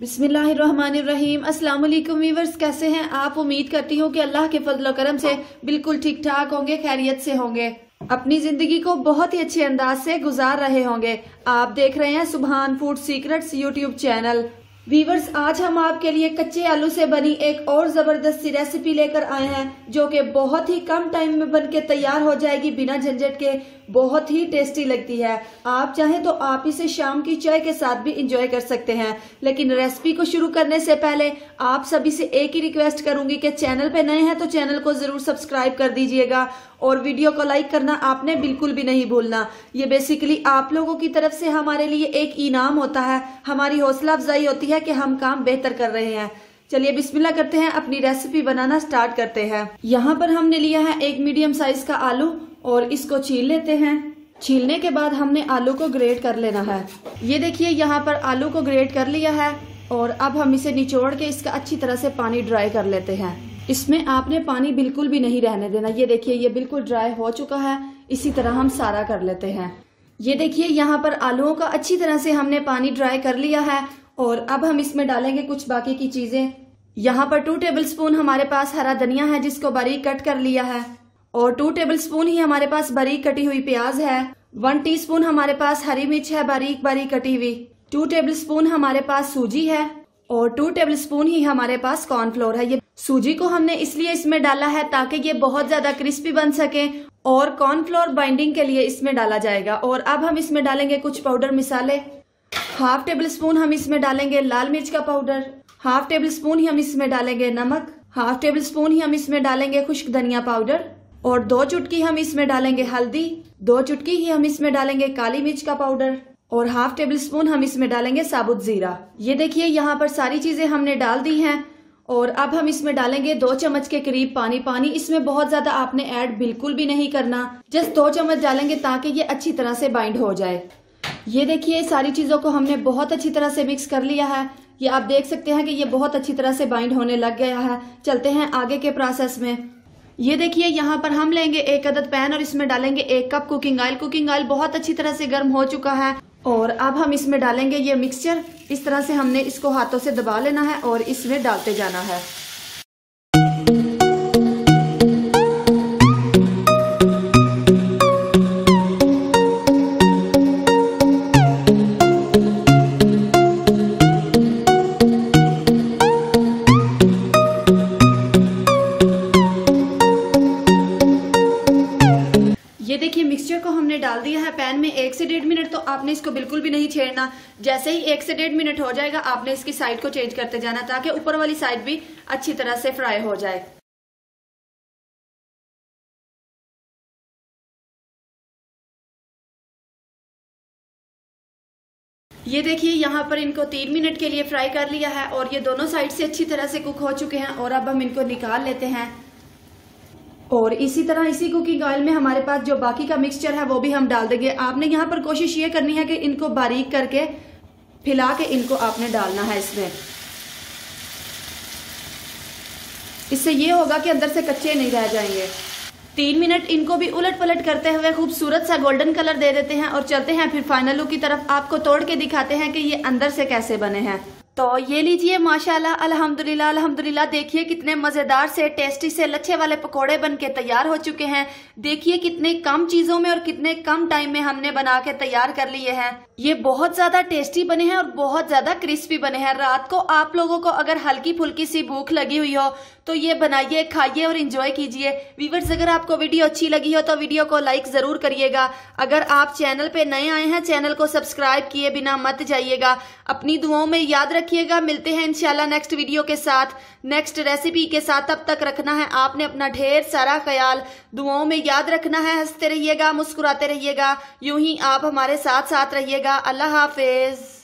बिस्मिल्लाहिर्रहमानिर्रहीम। अस्सलाम वालेकुम वीवर्स कैसे हैं आप? उम्मीद करती हूँ कि अल्लाह के फजल करम से बिल्कुल ठीक ठाक होंगे, खैरियत से होंगे। अपनी ज़िंदगी को बहुत ही अच्छे अंदाज से गुजार रहे होंगे। आप देख रहे हैं Subhan food secrets YouTube channel. Viewers आज हम आपके लिए कच्चे आलू से बनी एक और ज़बरदस्त रेसिपी लेकर आए हैं, जो कि बहुत ही कम टाइम में बन के तैयार हो जाएगी बिना झंझट के। बहुत ही टेस्टी लगती है। आप चाहें तो आप इसे शाम की चाय के साथ भी इंजॉय कर सकते हैं। लेकिन रेसिपी को शुरू करने से पहले आप सभी से एक ही रिक्वेस्ट करूँगी कि चैनल पे नए हैं तो चैनल को ज़रूर सब्सक्राइब कर दीजिएगा। और वीडियो को लाइक करना आपने बिल्कुल भी नहीं भूलना। ये बेसिकली आप लोगों की तरफ़ से हमारे लिए एक इनाम होता है। हमारी हौसला अफजाई होती है कि हम काम बेहतर कर रहे हैं। चलिए बिस्मिल्लाह करते हैं, अपनी रेसिपी बनाना स्टार्ट करते हैं। यहाँ पर हमने लिया है एक मीडियम साइज़ का आलू और इसको छील लेते हैं। छीलने के बाद हमने आलू को ग्रेट कर लेना है। ये देखिए, यहाँ पर आलू को ग्रेट कर लिया है और अब हम इसे निचोड़ के इसका अच्छी तरह से पानी ड्राई कर लेते हैं। इसमें आपने पानी बिल्कुल भी नहीं रहने देना। ये देखिए, ये बिल्कुल ड्राई हो चुका है। इसी तरह हम सारा कर लेते हैं। ये देखिए, यहाँ पर आलूओं का अच्छी तरह से हमने पानी ड्राई कर लिया है और अब हम इसमें डालेंगे कुछ बाकी की चीज़ें। यहाँ पर टू टेबल स्पून हमारे पास हरा धनिया है, जिसको बारीक कट कर लिया है। और टू टेबल स्पून ही हमारे पास बारीक कटी हुई प्याज है। वन टीस्पून हमारे पास हरी मिर्च है, बारीक बारीक कटी हुई। टू टेबल स्पून हमारे पास सूजी है और टू टेबल स्पून ही हमारे पास कॉर्नफ्लोर है। ये सूजी को हमने इसलिए इसमें डाला है ताकि ये बहुत ज़्यादा क्रिस्पी बन सके और कॉर्नफ्लोर बाइंडिंग के लिए इसमें डाला जाएगा। और अब हम इसमें डालेंगे कुछ पाउडर मिसाले। हाफ़ टेबल स्पून हम इसमें डालेंगे लाल मिर्च का पाउडर, हाफ़ टेबल स्पून ही हम इसमें डालेंगे नमक, हाफ़ टेबल स्पून ही हम इसमें डालेंगे खुश्क धनिया पाउडर और दो चुटकी हम इसमें डालेंगे हल्दी, दो चुटकी ही हम इसमें डालेंगे काली मिर्च का पाउडर और हाफ़ टेबल स्पून हम इसमें डालेंगे साबुत जीरा। ये देखिए, यहाँ पर सारी चीज़ें हमने डाल दी हैं और अब हम इसमें डालेंगे दो चम्मच के करीब पानी। पानी इसमें बहुत ज़्यादा आपने ऐड बिल्कुल भी नहीं करना, जस्ट दो चम्मच डालेंगे ताकि ये अच्छी तरह से बाइंड हो जाए। ये देखिए सारी चीज़ों को हमने बहुत अच्छी तरह से मिक्स कर लिया है। ये आप देख सकते हैं कि ये बहुत अच्छी तरह से बाइंड होने लग गया है। चलते हैं आगे के प्रोसेस में। ये देखिए, यहाँ पर हम लेंगे एक अदद पैन और इसमें डालेंगे एक cup cooking oil cooking oil बहुत अच्छी तरह से गर्म हो चुका है और अब हम इसमें डालेंगे ये मिक्सचर इस तरह से हमने इसको हाथों से दबा लेना है और इसमें डालते जाना है। मिक्सचर को हमने डाल दिया है पैन में एक से डेढ़ मिनट तो आपने इसको बिल्कुल भी नहीं छेड़ना। जैसे ही एक से डेढ़ मिनट हो जाएगा, आपने इसकी साइड को चेंज करते जाना ताकि ऊपर वाली साइड भी अच्छी तरह से फ्राई हो जाए। ये देखिए, यहाँ पर इनको तीन मिनट के लिए फ्राई कर लिया है और ये दोनों साइड से अच्छी तरह से कुक हो चुके हैं और अब हम इनको निकाल लेते हैं। और इसी तरह इसी कुकिंग ऑयल में हमारे पास जो बाकी का मिक्सचर है, वो भी हम डाल देंगे। आपने यहाँ पर कोशिश ये करनी है कि इनको बारीक करके फिला के इनको आपने डालना है इसमें। इससे ये होगा कि अंदर से कच्चे नहीं रह जाएँगे। तीन मिनट इनको भी उलट पलट करते हुए खूबसूरत सा गोल्डन कलर दे देते हैं और चलते हैं फिर फाइनल लुक की तरफ़। आपको तोड़ के दिखाते हैं कि ये अंदर से कैसे बने हैं। तो ये लीजिए, माशाल्लाह, अल्हम्दुलिल्लाह अल्हम्दुलिल्लाह, देखिए कितने मज़ेदार से, टेस्टी से, लच्छे वाले पकोड़े बन के तैयार हो चुके हैं। देखिए कितने कम चीज़ों में और कितने कम टाइम में हमने बना के तैयार कर लिए हैं। ये बहुत ज़्यादा टेस्टी बने हैं और बहुत ज़्यादा क्रिस्पी बने हैं। रात को आप लोगों को अगर हल्की फुल्की सी भूख लगी हुई हो तो ये बनाइए, खाइए और इंजॉय कीजिए। वीवर्स अगर आपको वीडियो अच्छी लगी हो तो वीडियो को लाइक ज़रूर करिएगा। अगर आप चैनल पे नए आए हैं, चैनल को सब्सक्राइब किए बिना मत जाइएगा। अपनी दुआओं में याद रखिएगा। मिलते हैं इंशाल्लाह नेक्स्ट वीडियो के साथ। नेक्स्ट रेसिपी के साथ तब तक रखना है आपने अपना ढेर सारा ख्याल। दुआओं में याद रखना है, हँसते रहिएगा, मुस्कुराते रहिएगा। यूँ ही आप हमारे साथ साथ रहिएगा। अल्लाह हाफिज।